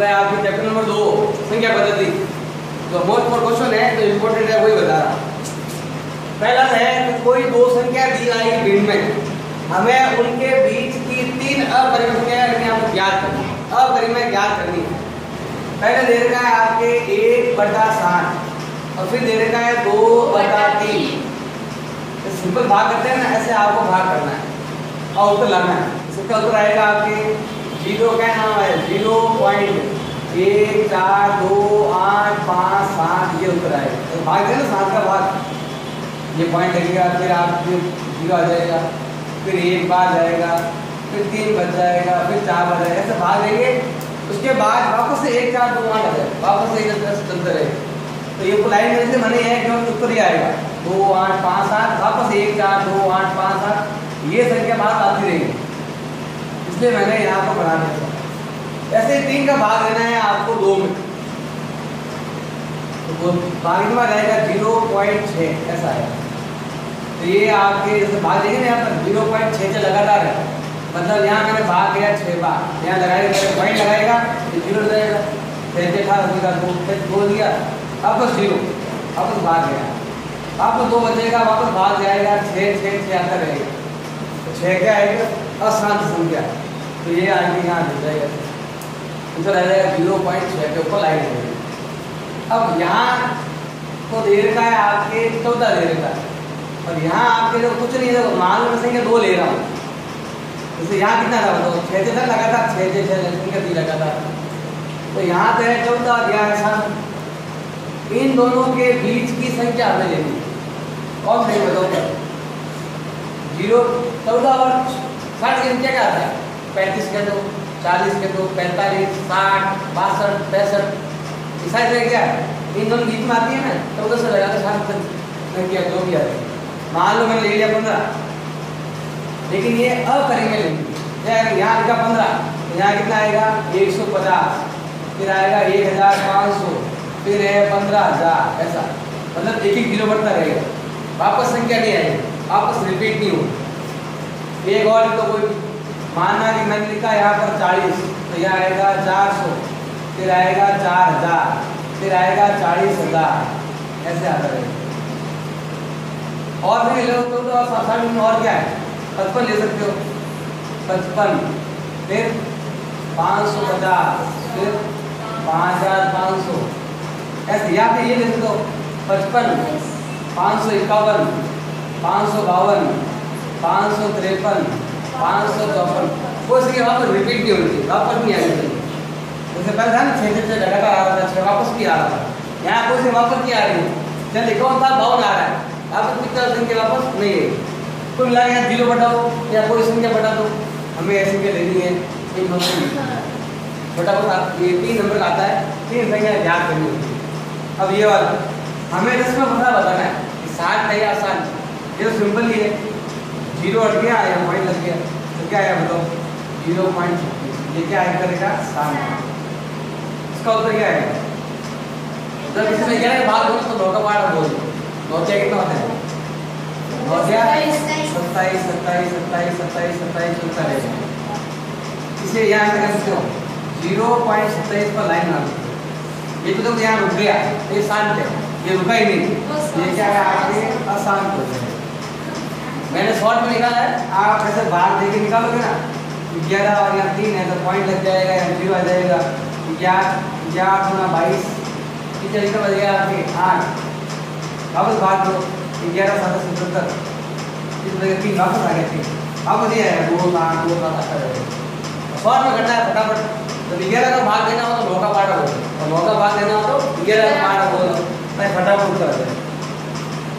मतलब आपकी chapter number दो संख्या पद्धति तो मोस्ट फॉर क्वेश्चन है तो इम्पोर्टेंट है वही बता रहा पहला है कि कोई दो संख्या दी आई भिन्न में। हमें उनके बीच की तीन अपरिमेय ज्ञात करनी है। अपरिमेय ज्ञात करनी है। पहले दे रखा है आपके एक बटा सात और फिर दे रखा है दो बटा तीन। तो सिंपल भाग करते हैं ना ऐसे आपको भाग करना है। और उत्तर लाना है। इसका उत्तर आएगा आपके ज़ीरो क्या नाम है? ज़ीरो पॉइंट एक, चार, दो, आठ, पाँच, सात, ये उत्तर आएगा तो भाग देना सात का भाग। ये पॉइंट लगेगा, फिर आप ज़ीरो आ जाएगा, फिर एक बार जाएगा, फिर तीन बच जाएगा, फिर चार बच जाएगा, ऐसे भाग देंगे उसके बाद वापस से एक, चार, दो, आठ आ जाएगा। वापस से एक चलते रहेगा तो ये लाइन में से मने है कि उत्तर ही आएगा। दो, आठ, पाँच, सात, वापस एक, चार, दो, आठ, पाँच, सात, ये संख्या बात आती रहेगी। इसलिए मैंने यहाँ पर बढ़ा दिया ऐसे तीन का भाग लेना है आपको दो में। तो भाग में रहेगा ज़ीरो पॉइंट छः ऐसा है। तो ये आपके जैसे भाग देंगे ना यहाँ पर, ज़ीरो पॉइंट छः से लगातार है। मतलब यहाँ मैंने भाग गया छः बार। यहाँ लगाएगा पॉइंट लगाएगा तो ज़ीरो जाएगा छः छः अठारह का दो, फिर दो दिया। अब बस ज़ीरो। अब बस भाग गया। वापस दो बचेगा, वापस भाग जाएगा छः छः छः आता रहेगा। तो छः क्या आएगा अशांत संख्या तो ये आगे यहाँ मिल जाएगा। तो रह जाएगा ज़ीरो पॉइंट छः के ऊपर लाइन रहेगी अब यहाँ तो दे रखा है आपके, चौदह दे रखा है। और यहाँ आपके जो कुछ नहीं है मान लो संख्या दो ले रहा हूँ। जैसे यहाँ कितना था बताओ? छः छः लगा था छः छः छः संख्या दी लगा था तो यहाँ पे है चौदह है सात। इन दोनों के बीच की संख्या हमें लेनी कौन सही बताओ? ज़ीरो, चौदह और साठ की संख्या क्या आता है? पैंतीस के दो। चालीस के दो पैंतालीस, साठ, बासठ, पैंसठ ईसा है क्या इन दोनों बीच में आती है ना चौदह से लगा साठ संख्या जो भी आ रही मान लो मैंने ले लिया पंद्रह। लेकिन ये अपरिमेय लेंगे यहाँ लिखा पंद्रह। तो यहाँ कितना आएगा? एक सौ पचास। फिर आएगा एक हज़ार पाँच सौ। फिर है पंद्रह हज़ार, ऐसा। मतलब एक एक किलो बढ़ता रहेगा। वापस संख्या नहीं आएगी। वापस रिपीट नहीं होगी। एक और तो कोई मानना कि मैंने लिखा यहाँ पर चालीस तो यह आएगा चार सौ फिर आएगा चार हज़ार फिर आएगा चालीस हज़ार ऐसे आता रहेगा। और भी लो तो, तो और क्या है? पचपन ले सकते हो। पचपन फिर पाँच सौ पचास फिर पाँच हज़ार पाँच सौ। ऐसे या फिर ये ले सकते हो पचपन पाँच सौ इक्यावन पाँच सौ बावन पाँच सौ तिरपन पाँच सौ चौपन वो इसके वहाँ पर रिपीट नहीं होनी चाहिए वापस नहीं आनी चाहिए जैसे पहले था ना छः छः छः लगातार आ रहा था छः वापस भी आ रहा था। यहाँ कोई से वापस नहीं आ रही जब लिखा था? बावन आ रहा है वापस कितना संख्या वापस नहीं है। कुल मिला यहाँ ज़ीरो बढ़ाओ या कोई संख्या बढ़ा दो? हमें ऐसी संख्या लेनी है? छोटा बहुत ये तीन नंबर आता है, तीन संख्या याद करनी होती है। अब ये वाला, हमें इसमें पता बताना है कि साठ है या आसान ये तो सिंपल ही है। ज़ीरो हट गया या पॉइंट लग गया। तो क्या आया बताओ? ज़ीरो पॉइंट छत्तीस ये क्या आया करेगा? सात। इसका उत्तर क्या है जब किसी ने ग्यारह भाग बोलो तो नौ का पाठ बोल। नौ क्या कितना होता है? नौ क्या? सत्ताईस। सत्ताईस सत्ताईस सत्ताईस सत्ताईस चलता रहेगा इसे यहाँ कर सकते हो ज़ीरो पॉइंट सत्ताईस पर लाइन मार ये तो यहाँ रुक गया। ये शांत है। ये रुका ही नहीं। ये क्या है? आगे अशांत हो जाएगा मैंने शॉर्ट में निकाला है। आप ऐसे बाहर देके निकालोगे ना, ग्यारह और यहाँ तीन है तो पॉइंट लग जाएगा यहाँ ज़ीरो आ जाएगा। ग्यारह ग्यारह गुना बाईस कितना बज गया आपके आठ। वापस भाग दो ग्यारह, सात सौ सत्तर तीन वापस आ गया तीन वापस ये आएगा दो, सात दो, सात आता रहेगा शॉर्ट में करना है, फटाफट। तो ग्यारह का भाग देना हो तो नौ का पार्ट हो और नौ भाग देना हो तो ग्यारह का पार्ट हो मैं फटाफट कर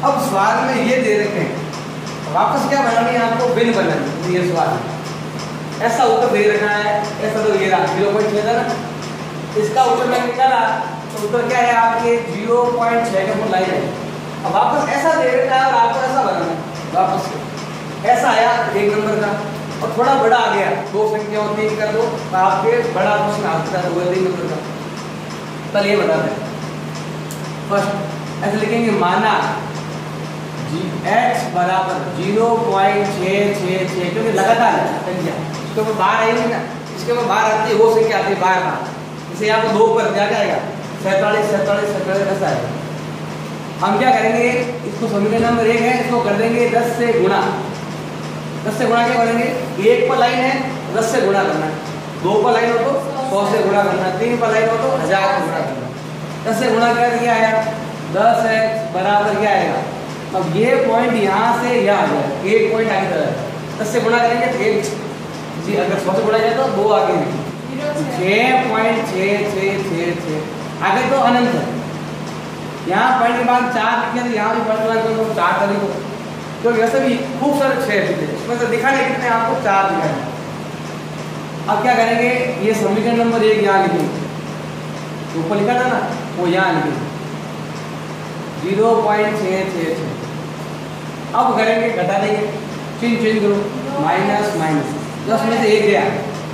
अब सवाल में ये दे रखे हैं वापस क्या बनानी है आपको? बिन बनानी तो ये सवाल ऐसा उत्तर दे रखा है, ऐसा तो ये रहा, ज़ीरो पॉइंट छः था इसका उत्तर मैं निकाला तो उत्तर क्या है आपके? ज़ीरो पॉइंट छः के ऊपर लाइन है। अब वापस ऐसा दे रखा है और आपको ऐसा बनाना है। वापस ऐसा आया एक नंबर का। और थोड़ा बड़ा आ गया। दो संख्या और तीन कर दो। तो आपके बड़ा प्रश्न है तो तीन नंबर का। कल ये बता दें फ़र्स्ट ऐसे लिखेंगे, माना। एक्स बराबर ज़ीरो पॉइंट छः छः छः क्योंकि लगातार है। संख्या इसके ऊपर बाहर आएगी ना, इसके ऊपर बाहर आती है वो संख्या आती है बार बार जैसे यहाँ पर दो पर क्या क्या सैंतालीस सैंतालीस सैंतालीस ऐसा आएगा। हम क्या करेंगे? इसको समीकरण नंबर एक है, इसको कर देंगे दस से गुणा। दस से गुणा क्या करेंगे? एक पर लाइन है, दस से गुणा करना है। दो पर लाइन हो तो सौ से गुणा करना है। तीन पर लाइन हो तो हज़ार से गुणा करना है। दस से गुणा क्या आया, दस एक्स बराबर क्या आएगा? अब ये पॉइंट यहाँ से यहाँ आ जाए। एक पॉइंट आगे तरह दस से गुणा करेंगे तो एक। जी अगर सौ से गुणा जाए तो दो आगे छः पॉइंट छः छः छः छः आगे तो अनंत है। यहाँ पॉइंट के बाद चार लिखे तो यहाँ भी पॉइंट के बाद तो चार लिखो तो वैसे भी खूब सारे छः लिखे उसमें से दिखाने कितने आपको चार दिखाने अब क्या करेंगे? ये समीकरण नंबर एक यहाँ लिखेंगे। ऊपर लिखा था ना? वो यहाँ लिखेंगे। ज़ीरो पॉइंट छः छः छः अब करेंगे घटा देंगे चिन्ह चिन्ह करो। Minus minus. दस में से एक गया।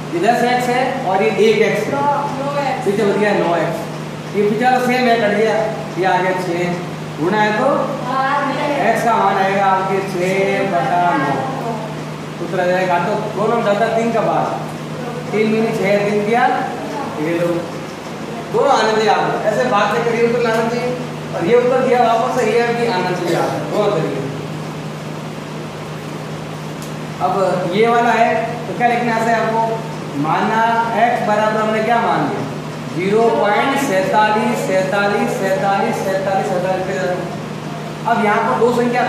ये दस एक्स है और ये एक एक्स है। पीछे बच गया नौ एक्स ये तो सेम है, कट गया। ये आ गया छः। गुणा है तो? एक्स का मान आएगा आपके छः बटा नौ। उत्तर जाएगा। तो दोनों दादा तीन का बाद। तीन मिनट छः तीन दिया ये लो। दोनों आने चाहिए आप ऐसे बात से करिए, उत्तर लाना चाहिए और ये उत्तर दिया वापस से, ये भी आना चाहिए आप दोनों तरीके अब ये वाला है तो क्या लिखना है आपको? माना x बराबर हमने क्या मान लिया? ज़ीरो पॉइंट सैतालीस सैतालीस सैतालीस सैतालीस सैतालीस अब यहाँ पर दो संख्या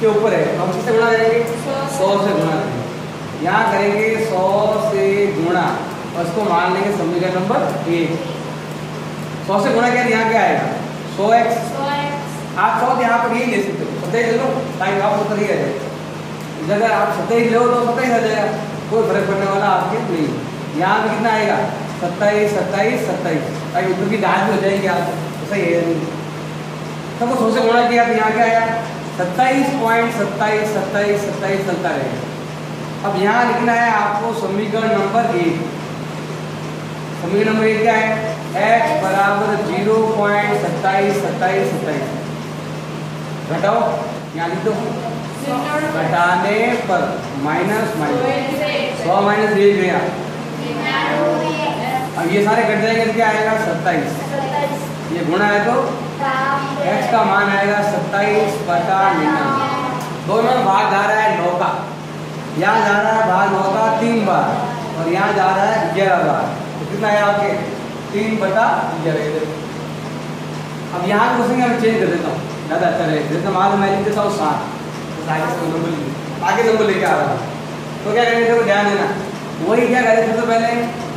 के ऊपर है हम किससे गुणा करेंगे? सौ से गुणा करेंगे। यहाँ करेंगे सौ से गुणा और इसको मान लेंगे समीकरण नंबर एक। सौ से गुणा क्या यहाँ क्या आएगा? सौ एक्स। आप सौ यहाँ पर यही ले सकते हो। सत्ताईस ले लो ताकि आप उत्तर ही आ जाए अगर आप सत्ताईस ले तो सत्ताईस आ जाएगा कोई फ़र्क पड़ने वाला आपके नहीं। यहाँ पे कितना आएगा? सत्ताईस सत्ताईस सत्ताईस। ताकि उत्तर की जाँच हो जाएगी आप। तो सही है। सबको सौ से गुणा किया तो यहाँ क्या आया? सत्ताईस पॉइंट सत्ताईस सत्ताईस सत्ताईस चलता रहेगा अब यहाँ लिखना है आपको समीकरण नंबर एक। समीकरण नंबर एक क्या है? एक्स बराबर ज़ीरो पॉइंट सत्ताईस सत्ताईस सत्ताईस। घटाओ। यहाँ लिख दो। घटाने पर माइनस माइनस सौ माइनस एक गया। अब ये सारे घट जाएँगे तो क्या आएगा? सत्ताईस। ये गुणा है तो x का मान आएगा सत्ताईस बटा निन्यानवे दोनों भाग जा रहा है नौ का। यहाँ जा रहा है भाग नौ का तीन बार और यहाँ जा रहा है ग्यारह बार। तो कितना है आपके तीन बटा ग्यारह। अब यहाँ क्वेश्चन चेंज कर देता हूँ। ज़्यादा अच्छा रहेगा। जैसे मान मैं लिख देता हूँ सात। तो नंबर लिख नंबर लेके आ रहा हूँ तो क्या करेंगे देखो ध्यान देना? वही क्या करें सबसे पहले?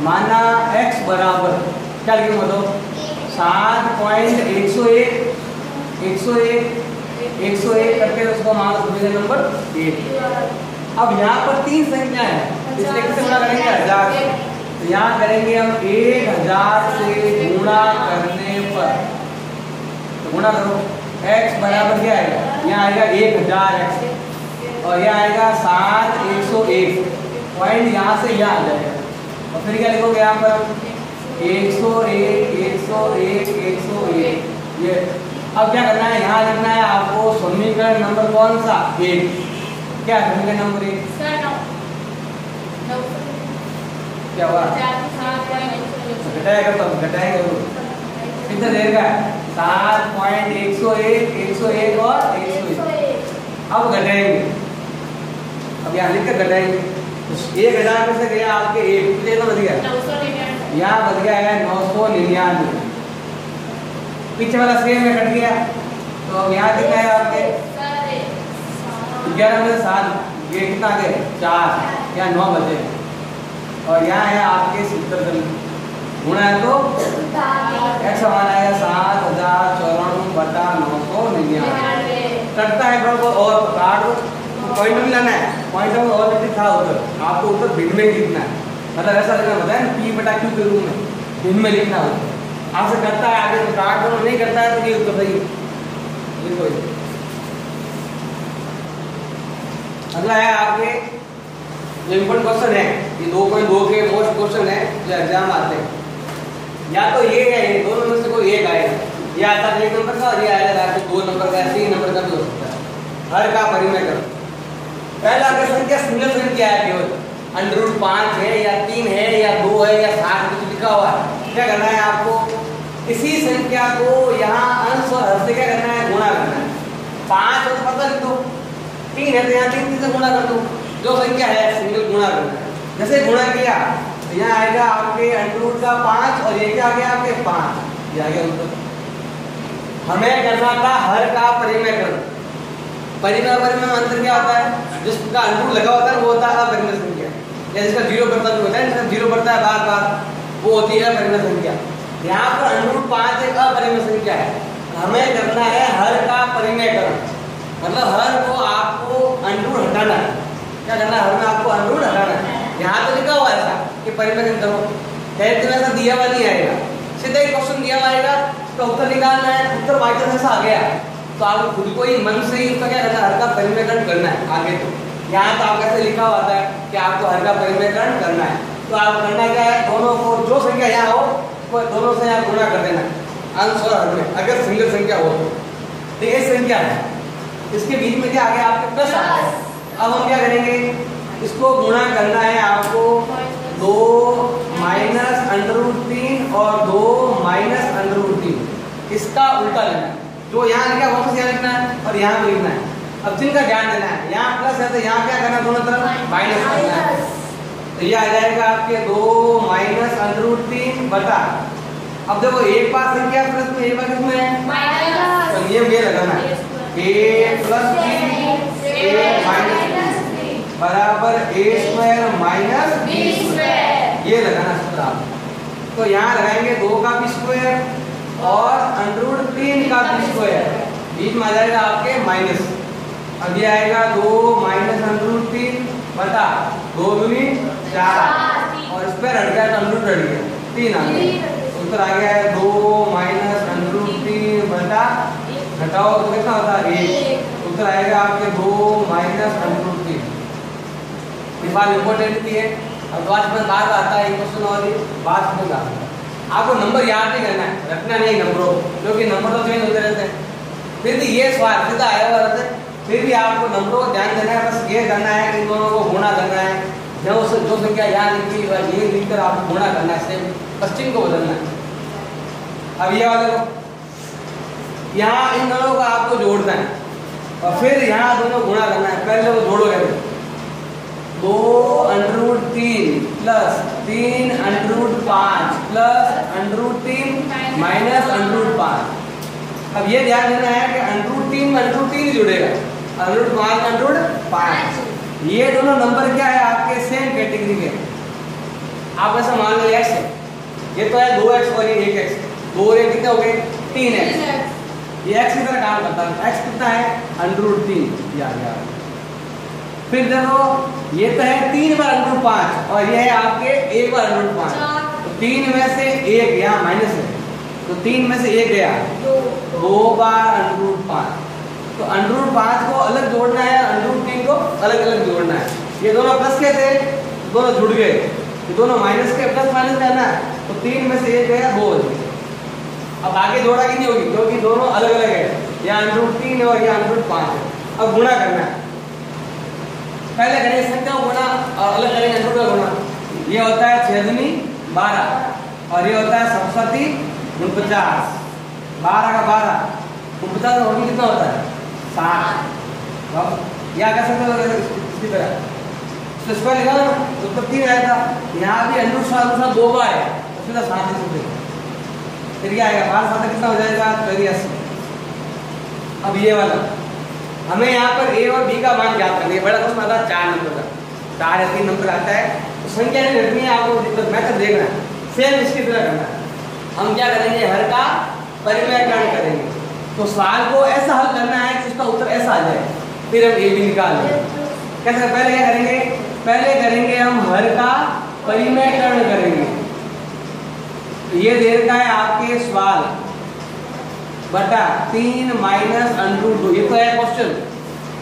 माना x बराबर क्या लिखे बताओ सात पॉइंट एक सौ एक एक सौ एक एक सौ एक करके उसको मान लो समीकरण नंबर एक। अब यहाँ पर तीन संख्या है। इसलिए किससे गुणा करेंगे? हज़ार तो यहाँ करेंगे हम एक हज़ार से गुणा करने पर। तो गुणा करो। X बराबर क्या आएगा यहाँ आएगा एक हज़ार एक्स और यहाँ आएगा सात एक सौ एक। पॉइंट यहाँ से यहाँ आ जाएगा और फिर क्या लिखोगे यहाँ पर? एक सौ एक एक सौ एक एक सौ एक। ये अब क्या करना है? यहाँ लिखना है आपको समीकरण नंबर कौन सा? एक। क्या समीकरण नंबर एक? क्या हुआ? घटाएगा तो घटाएगा कितना देर का है? सात पॉइंट एक सौ एक एक सौ एक और एक सौ एक। अब घटाएँगे। अब यहाँ लिख कर घटाएँगे। तो एक हज़ार में से गया आपके एक कितने बच गया? यहाँ बच गया है नौ सौ निन्यानवे। पीछे वाला सेम में कट गया। तो अब यहाँ कितना है आपके? ग्यारह में सात। ये कितना आ गए चार। या नौ बजे। और यहाँ है आपके सत्तर गुणा है तो? समान आएगा सात हज़ार चौरानवे बटा नौ सौ निन्यानवे। कटता है बराबर और काट पॉइंट में लाना है। पॉइंट में ऑलरेडी था उधर। आपको उधर भिन्न में लिखना है। मतलब ऐसा लिखना है ना पी बटा क्यू के रूप में। भिन्न में लिखना है। आपसे करता है आगे तो काट दो नहीं करता है तो ये उत्तर सही लिखो अगला है आपके जो इम्पोर्टेंट क्वेश्चन है। ये दो पॉइंट दो के मोस्ट क्वेश्चन है, जो एग्ज़ाम आते हैं। या तो ये है, ये दोनों में से कोई एक आएगा ये आता है एक नंबर का और ये आएगा आपको दो नंबर का, तीन नंबर का भी हो सकता है। हर का परिमय करो। पहला अगर संख्या सिंगल संख्या है केवल? अंडर रूट पाँच है या तीन है या दो है या सात, कुछ लिखा हुआ है। क्या करना है आपको? इसी संख्या को यहाँ अंश और हर से क्या करना है? गुणा करना है। पाँच तो पता लिख दो। तीन है तो यहाँ तीन तीन से गुणा कर दो। जो संख्या है सिंगल गुणा करना है। जैसे गुणा किया यहाँ आएगा आपके अंडरूट का पाँच और ये क्या आ गया आपके पाँच? ये आ गया उत्तर हमें करना था हर का परिमयकरण परिमय परिमय अंतर क्या होता है? जिसका अंडरूट लगा होता है, वो होता है अपरिमय संख्या। या जिसका ज़ीरो बढ़ता भी होता है। जिसका ज़ीरो बढ़ता है, बार बार, वो होती है परिमय संख्या। यहाँ पर अंडरूट पाँच एक अपरिमय संख्या है। हमें करना है हर का परिमय परिमयकरण मतलब हर को आपको अंडरूट हटाना है। क्या करना है? हर में आपको अंडरूट हटाना है। यहाँ तो कि परिमयकरण करो। कहते में ऐसा दिया हुआ नहीं आएगा। सीधा एक क्वेश्चन दिया हुआ आएगा तो उत्तर निकालना है उत्तर बाई ऐसा आ गया तो आप खुद को ही मन से ही उसका क्या करना है? हर का परिमयकरण करना है आगे तो। यहाँ तो आप ऐसे लिखा हुआ है कि आपको हर का परिमयकरण करना है। तो आप करना क्या है? दोनों को जो संख्या यहाँ हो वो दोनों से यहाँ गुणा कर देना और हर में अगर सिंगल संख्या हो तो, तो ये संख्या है। इसके बीच में क्या आ गया आपके प्लस आ गया अब हम क्या करेंगे? इसको गुणा करना है आपको। दो माइनस अंडर तीन और दो माइनस अंडर तीन। इसका उल्टा लेना है। जो यहाँ लिखा वापस यहाँ लिखना है और यहाँ भी लिखना है। अब जिनका ध्यान देना है यहाँ प्लस है तो यहाँ क्या करना दोनों तरफ़ माइनस करना है। तो ये आ जाएगा आपके दो माइनस अंडर तीन बता अब देखो एक बार संख्या प्लस में एक बार किसमें है तो ये ये लगाना है। A plus b a minus बराबर a square minus b square ये लगाना सूत्र आप। तो यहाँ लगाएँगे दो का बी स्क्वायर और अंडर तीन का बी स्क्वायर बीच में आ जाएगा आपके माइनस अब ये आएगा दो माइनस अंडर तीन बता दो दूनी चार। और इस पर हट गया तो अंडर हट गया। तीन आ गया। उत्तर आ गया है दो माइनस अंडर तीन बटा घटाओ तो कितना होता है एक। उत्तर आएगा आपके दो माइनस अंडर तीन बात इम्पोर्टेंट भी है। अब बात में बात आता है क्वेश्चन और बात में आता है आपको नंबर याद नहीं करना है, रखना नहीं नंबरों क्योंकि नंबर तो चेंज होते रहते हैं। फिर भी ये सवाल सीधा आया हुआ रहता है, फिर भी आपको नंबरों को ध्यान देना है, बस ये करना है कि दोनों को गुणा करना है। जो उस, जो संख्या यहाँ लिखी है ये लिखकर आपको गुणा करना है, सेम पश्चिम को बदलना है। अब ये वाले को यहाँ इन दोनों को आपको जोड़ना है, और फिर यहाँ दोनों गुणा करना है। पहले वो जोड़ोगे दो अंडरूट तीन प्लस तीन अंडरूट पाँच प्लस अंडरूट तीन माइनस अंडरूट पाँच। अब ये ध्यान देना है कि अंडरूट तीन में अंडरूट तीन जुड़ेगा। अंडरूट पाँच अंडरूट पाँच। ये दोनों नंबर क्या है आपके? सेम कैटेगरी के। आप ऐसा मान लो एक्स है। ये तो है दो एक्स और ये एक एक्स दो और एक कितने हो गए? तीन एक्स ये एक्स की तरह काम करता है। एक्स कितना है? अंडरूट तीन। ये आ गया फिर देखो ये तो है तीन बार अंडरूट पाँच और ये है आपके एक बार अंडरूट पाँच। तो तीन में से एक यहाँ माइनस है। तो तीन में से एक गया। दो। बार अंडरूट पाँच। तो अंडरूट पाँच को अलग जोड़ना है अंडरूट तीन को अलग अलग जोड़ना है। ये दोनों प्लस के थे दोनों जुड़ गए। ये दोनों माइनस के प्लस माइनस का है तो तीन में से एक गया दो। अब आगे जोड़ा की नहीं होगी? क्योंकि दोनों अलग अलग है। यहाँ अंडरूट तीन है और यहाँ अंडरूट पाँच है। अब गुणा करना है। पहले करेंगे संख्या गुणा और अलग करेंगे अंडरूट का गुणा। ये होता है छेदनी, बारह। और ये होता है सप्तती उनपचास। बारह का बारह। उनपचास का कितना होता है? साठ। या कर सकते इसकी तरह। तो इस लिखा ना उत्तर तीन आया था। यहाँ भी सात अनुसार दो बार है। तो सीधा सात ही फिर क्या आएगा। बारह सात कितना हो जाएगा? चौरासी। अब ये वाला। हमें यहाँ पर ए और बी का मान ज्ञात करना है। बड़ा क्वेश्चन आता है, चार नंबर का। चार या तीन नंबर आता है। तो संख्या नहीं रखनी है, आपको दिक्कत, मैं तो देखना है। सेम इसकी तरह करना है। हम क्या करेंगे? हर का परिमयकरण करेंगे। तो सवाल को ऐसा हल करना है जिसका उत्तर ऐसा आ जाए। फिर हम ए बी निकाल लें कैसे? पहले क्या करेंगे? पहले करेंगे हम हर का परिमयकरण करेंगे। ये दे रखा है आपके सवाल। बटा तीन माइनस अंडरूट दो। ये तो है क्वेश्चन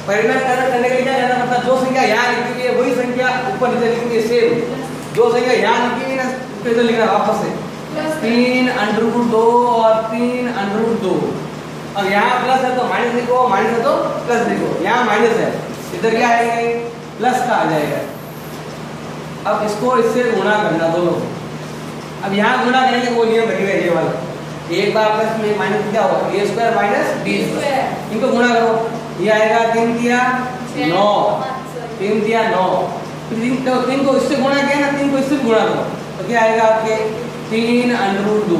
परिमयकरण करने के लिए क्या करना मतलब जो संख्या यहाँ लिखी हुई है, वही संख्या ऊपर नीचे लिखी हुई है सेम जो संख्या यहाँ लिखी हुई ना इधर लिखना वापस से। तीन अंडरूट दो और तीन अंडरूट दो। अब यहाँ प्लस है तो माइनस लिखो माइनस है तो प्लस लिखो। यहाँ माइनस है। इधर क्या आएगा प्लस का आ जाएगा। अब इसको इससे गुणा करना दोनों। अब यहाँ गुणा करेंगे वो नियम रहेगा ये वाला। एक बार प्लस में माइनस क्या होगा? A square minus b square इनको गुणा करो। ये आएगा तीन दिया नौ। तीन दिया नौ। तीन तो तीन को इससे गुणा किया ना तीन को इससे गुणा करो। तो क्या आएगा आपके? तीन अंडर दो।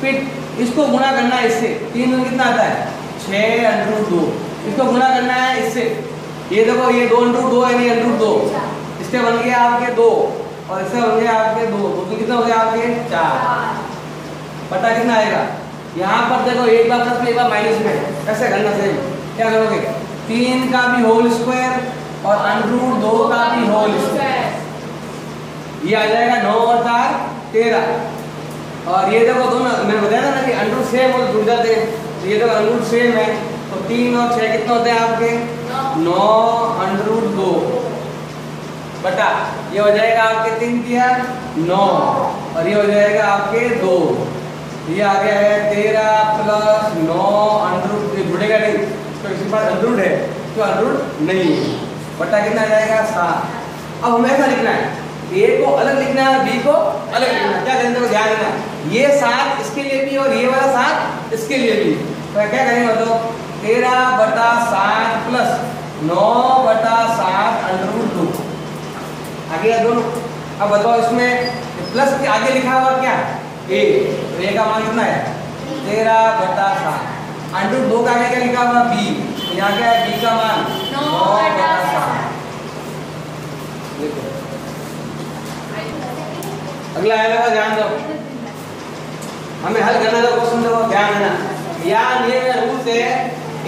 फिर इसको गुणा करना है इससे। तीन में कितना आता है? छः अंडर दो। इसको गुणा करना है इससे। ये देखो ये दो अंडर दो है ये अंडर दो। इससे बन गया आपके दो। और इससे बन गया आपके दो। तो कितना हो गया आपके? चार। पता कितना आएगा? यहाँ पर देखो, एक बार प्लस में, एक बार माइनस में। कैसे करना सेम क्या करोगे? तीन का भी होल स्क्वायर और अंडरूट दो का भी होल स्क्वायर ये आ जाएगा नौ और चार, तेरह। और ये देखो, दोनों, मैंने बताया ना कि अंडरूट सेम और जुड़ जाते हैं ये देखो अंडरूट सेम है। तो तीन और छह कितने होते हैं आपके? नौ। अंडरूट दो। बटा, ये हो जाएगा आपके तीन किया नौ। और ये हो जाएगा आपके दो। ये आ गया है तेरह प्लस नौ अंडरूट जुड़ेगा नहीं। तो इसके पास अंडरूट है तो अंडरूट नहीं है। बटा कितना जाएगा? सात। अब हमें ऐसा लिखना है ए को अलग लिखना है बी को अलग लिखना है। क्या करेंगे तो ध्यान देना ये सात इसके लिए भी और ये वाला सात इसके लिए भी तो क्या करेंगे बताओ? तेरह बटा सात प्लस नौ बटा सात अंडरूट दो। आगे दोनों? अब बताओ इसमें प्लस के आगे लिखा हुआ क्या? ए ए का मान कितना है? तेरह बटा सात अंडर दो का आगे क्या लिखा हुआ? बी। यहाँ क्या है? बी का मान। नौ बटा सात। देखो। अगला आएगा ध्यान दो। हमें हल करना था क्वेश्चन देखो ध्यान देना। या नियम या रूल से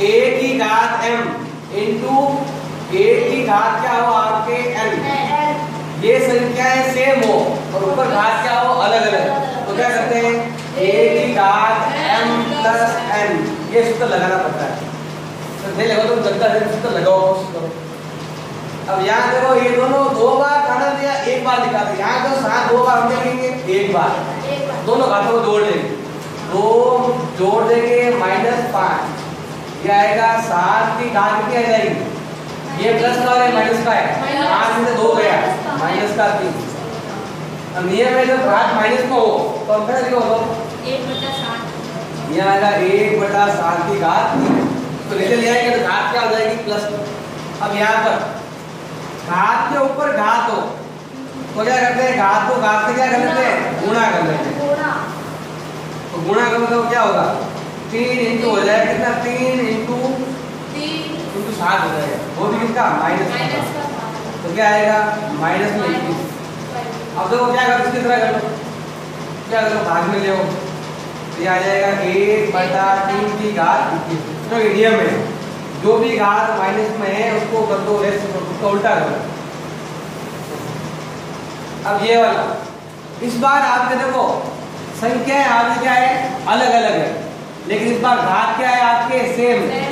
a की घात m इनटू a की घात क्या हो आपके n ये संख्याएँ सेम हो और ऊपर घात क्या हो? अलग अलग तो क्या करते हैं a की घात m प्लस n ये सूत्र लगाना पड़ता है। तो नहीं लगाओ तुम जनता है सूत्र लगाओ अब यहाँ देखो ये दोनों दो बार खाना दिया एक बार लिखा था यहाँ तो सात दो बार हम लिखेंगे एक बार। दोनों घातों को जोड़ देंगे। दो जोड़ देंगे माइनस पाँच ये आएगा सात की घात कितनी आ जाएगी? ये प्लस का और माइनस का है में से दो गया। माइनस का तीन। अब नियम है जब घात माइनस में हो तो हम क्या लिखो तो। ये आएगा एक बटा सात की घात। तो नीचे ले आएँगे तो घात क्या हो जाएगी? प्लस अब यहाँ पर घात के ऊपर घात हो तो क्या करते हैं? घात को घात से क्या कर लेते हैं? गुणा। कर लेते हैं। तो गुणा करो तो क्या होगा? तीन इंटू हो जाएगा। कितना? तीन इंटू इंटू सात हो जाएगा। वो भी किसका? माइनस तो क्या आएगा? माइनस में अब देखो क्या करो इसकी तरह करो क्या करो भाग में ले ये आ जाएगा एक बटा तीन की घात इक्कीस। तो ये नियम है। जो भी घात माइनस में है उसको कर दो रेस उसका उल्टा करो। अब ये वाला। इस बार आपके देखो संख्या आपके क्या है? अलग अलग है। लेकिन इस बार घात क्या है आपके? सेम है।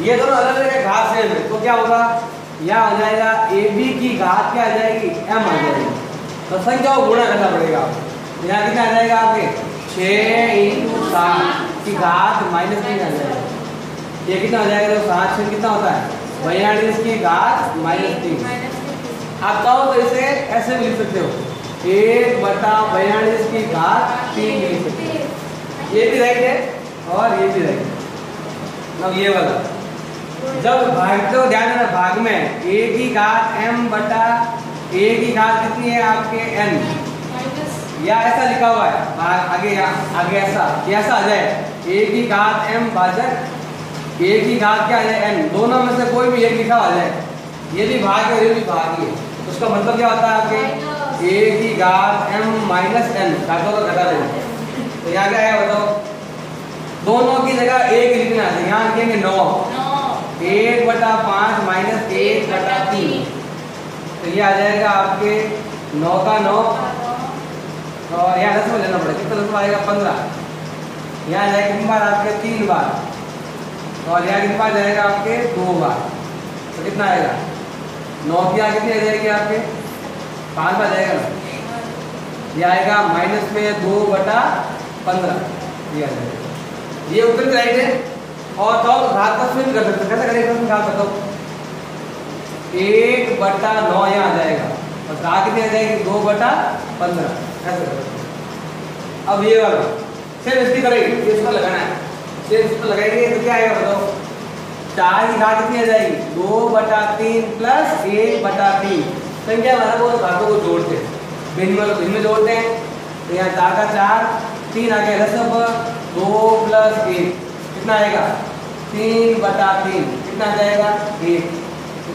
ये दोनों अलग अलग है घात सेम है। तो क्या होगा? यहाँ हो जाएगा ए बी की घात क्या आ जाएगी? एम आ जाएगी। तो संख्या को गुणा करना पड़ेगा। आपको यहाँ कितना आ जाएगा आपके? छः इंटू सात। की घात माइनस तीन आ जाएगा। ये कितना हो जाएगा तो सात छः कितना होता है? बयालीस की घात माइनस तीन। आप चाहो तो इसे ऐसे भी लिख सकते हो। एक बटा बयालीस की घात तीन लिख सकते हो। ये भी राइट है और ये भी राइट है। अब ये वाला। जब भाग तो ध्यान देना, भाग में एक की घात एम बटा a की घात कितनी है आपके एन या ऐसा लिखा हुआ है? आगे या आगे ऐसा ये ऐसा आ जाए। A की घात एम भाजक a की घात क्या आ जाए n? दोनों में से कोई भी एक लिखा हुआ आ जाए। ये भी भाग है ये भी भाग ही है। उसका मतलब क्या होता है आपके? a की घात एम माइनस एन घातों को घटा देना। तो यहाँ क्या है बताओ? दोनों की जगह एक लिखना है। यहाँ लिखेंगे नौ। एक बटा पाँच माइनस एक बटा तीन। तो ये आ जाएगा आपके नौ का नौ। और यहाँ दस में लेना पड़ेगा, कितना दस आएगा? पंद्रह। यहाँ जाएगा कितनी बार? आपके तीन बार। और यहाँ कितनी बार जाएगा आपके? दो बार। तो कितना आएगा? नौ की यहाँ कितनी आ जाएगी आपके? पाँच बार जाएगा ना? ये आएगा माइनस में दो बटा पंद्रह। ये आ जाएगा। ये उत्तर राइट है। और तो घात का स्विच कर सकते कैसे करेंगे? घात बताओ। एक बटा नौ यहाँ आ जाएगा। और घात कितनी आ जाएगी दो बटा पंद्रह। अब ये वाला। सिर्फ़ इसकी करेगी ये इसको लगाना है। सिर्फ़ इसको लगाएँगे तो क्या आएगा बताओ? चार की घात कितनी आ जाएगी? दो बटा तीन प्लस एक बटा तीन। संख्या हमारा वो घातों को जोड़ते हैं। भिन्न वालों भिन्न में जोड़ते हैं। तो यहाँ चार का चार, तीन आ गया सब दो प्लस एक। कितना आएगा? तीन बटा तीन। कितना आ जाएगा? एक।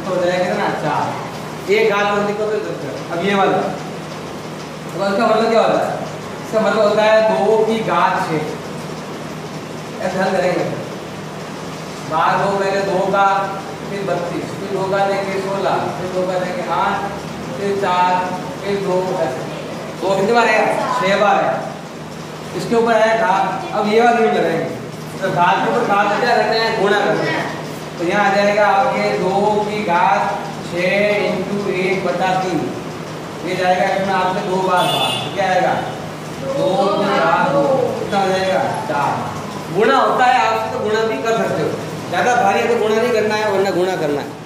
कितना हो जाएगा ना चार एक घात और निकल तो सकते अब ये वाला। तो इसका मतलब क्या होता है? इसका मतलब होता है दो की घात छः ऐसे हल करेंगे। बार दो पहले दो का, फिर बत्तीस। फिर दो का देंगे सोलह। फिर दो का देंगे आठ। फिर चार। फिर दो ऐसे। दो कितनी बार है? छह बार है। इसके ऊपर है घात अब ये वाला नहीं लगाएँगे तो घात के ऊपर घात क्या करते हैं? गुणा करते हैं। तो यहाँ आ जाएगा आपके दो की घात छः इंटू एक बटा तीन। ये जाएगा इसमें आपके दो बार बार तो क्या आएगा? दो की घात दो। कितना हो जाएगा? चार। गुणा होता है आपसे तो गुणा भी कर सकते हो। ज़्यादा भारी है तो गुणा नहीं करना है वरना गुणा करना है।